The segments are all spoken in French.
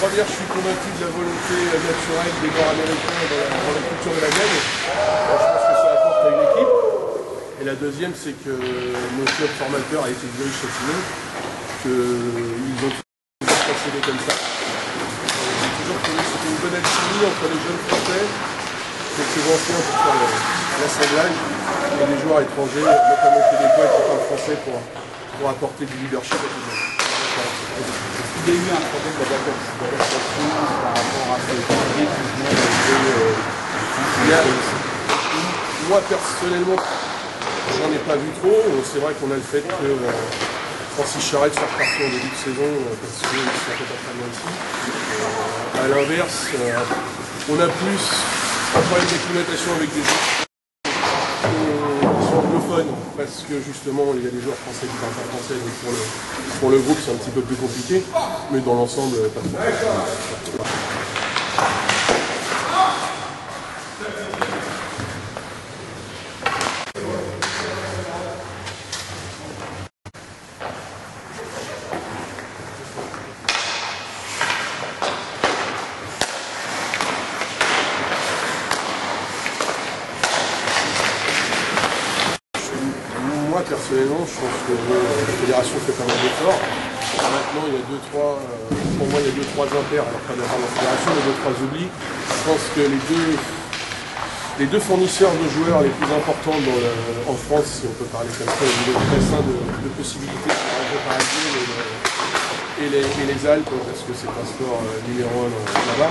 première, je suis convaincu de la volonté naturelle des Nord-Américains dans, la- dans la culture de la gagne. Je pense que ça apporte à une équipe. Et la deuxième, c'est que nos club formateur a été viré chez Simon, qu'ils ont procédé comme ça. Euh, J'ai toujours trouvé que c'était une bonne alchimie entre les jeunes français, quelques anciens pour faire l'assemblage, et des joueurs étrangers, notamment québécois qui parlent français pour, pour apporter du leadership à tout le monde. Il y a eu un problème d'adaptation par rapport à ce janvier qui Il y a- moi personnellement, j'en ai pas vu trop. C'est vrai qu'on a le fait que euh, Francis Charette soit reparti en début de saison euh, parce qu'il ne se sentait pas ici. Euh, à l'inverse, euh, on a plus un problème d'acclimatation avec des joueurs parce que justement il y a des joueurs français qui parlent pas français donc pour le, pour le groupe c'est un petit peu plus compliqué mais dans l'ensemble pas trop. moi, personnellement, je pense que euh, la fédération fait pas mal d'efforts. Maintenant, il y a deux, trois, euh, pour moi, il y a deux, trois impairs, alors pas d'impair la fédération, mais deux, trois oublis. Je pense que les deux, les deux fournisseurs de joueurs les plus importants en France, si on peut parler comme ça, le bassin de, de possibilités par et, les, et les Alpes, parce que c'est un sport euh, numéro un là-bas.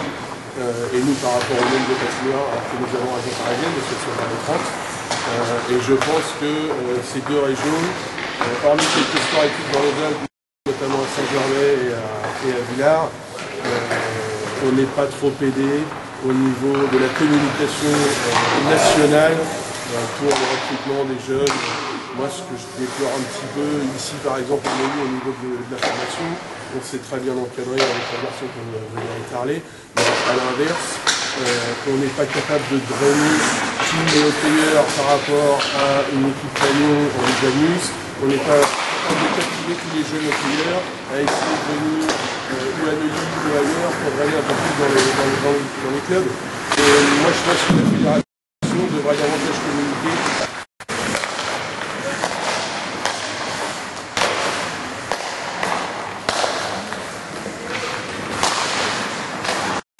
et nous, par rapport au même de patinoires que nous avons à Parisienne, de 730, et je pense que euh, ces deux régions, euh, hormis quelques sports équipes dans les Alpes, notamment à Saint-Gervais et à, et à Villars, euh, on n'est pas trop aidé au niveau de la communication euh, nationale euh, pour le recrutement des jeunes. Moi, ce que je déplore un petit peu, ici par exemple, on au niveau de, de la formation, on s'est très bien encadré avec la version qu'on venait de parler, mais à l'inverse, euh, on n'est pas capable de drainer tous les hôteliers par rapport à une équipe camion Ligue Admus. On n'est pas capable de tous les jeunes hôteliers à essayer de venir euh, ou à Neuilly ou ailleurs pour drainer un peu plus dans les, dans les, dans les- les clubs. Et moi, je pense que la fédération devrait communiquer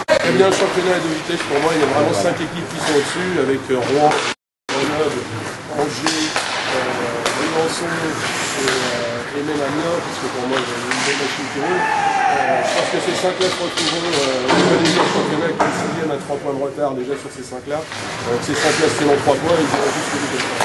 Il y a bien un championnat de vitesse pour moi, il y a vraiment cinq équipes qui sont au-dessus avec euh, Rouen, Grenoble, Angers, euh, Briançon et, euh, et même Amiens, parce que pour moi j'ai une bonne machine qui roule. Je pense que ces cinq-là se retrouveront au des championnat qui est sixième à 3 points de retard déjà sur ces cinq-là. Euh, ces cinq-là tiennent en 3 points, ils de ça.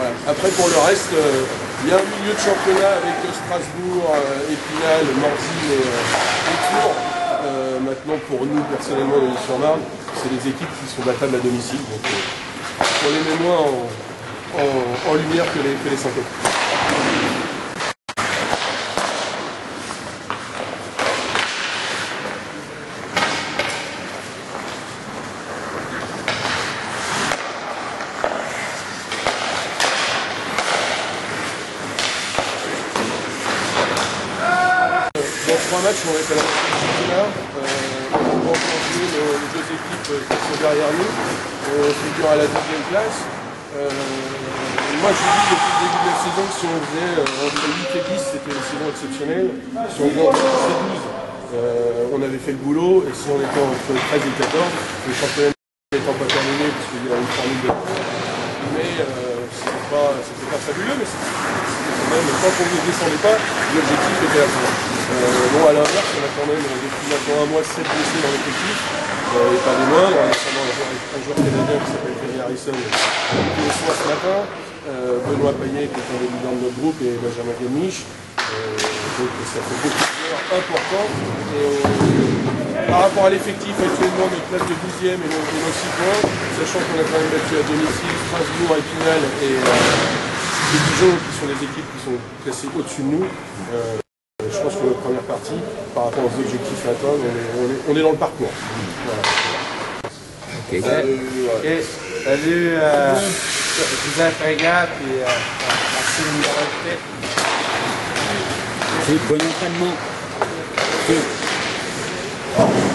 Voilà. Après, pour le reste, il y a un milieu de championnat avec Strasbourg, Épinal, et, euh, et Tours. Euh, maintenant, pour nous, personnellement, de sur marne c'est des équipes qui sont battables à domicile. Donc, euh, on les met moins en, lumière que les, que les trois matchs, on est à la championnat. Euh, on nos, les deux équipes euh, qui sont derrière nous. On figure à la deuxième place. Euh, moi, je dis depuis le début de la saison que si on faisait euh, entre 8 et 10, c'était une saison exceptionnelle. Si on faisait entre 10 et 12, euh, on avait fait le boulot. Et si on était entre 13 et 14, le championnat n'étant pas terminé, parce qu'il y a une formule de mais euh, c'était pas, pas fabuleux, mais quand même, tant qu'on ne descendait pas, l'objectif était à fond. Euh, bon, à l'inverse, on a quand même, depuis maintenant un mois, 7 blessés dans l'effectif, euh, et pas des moindres, notamment un joueur, un joueur canadien qui s'appelle Kenny Harrison, qui est soir ce matin, euh, Benoît Payet qui est un des leaders de notre groupe, et Benjamin. Euh, donc ça fait beaucoup de joueurs importants. Par rapport à l'effectif actuellement, notre place de 12e et nos, et nos 6 points, sachant qu'on a quand même battu à domicile Strasbourg, Épinal et, euh, et qui sont des équipes qui sont classées au-dessus de nous. Euh, je pense que notre première partie, par rapport aux objectifs à atteindre, on est, on est- on est dans le parcours. Voilà. Ok. Ok. Salut, euh, Joseph Regat et euh, Maxime Garotte. C'est bon entraînement. Ok.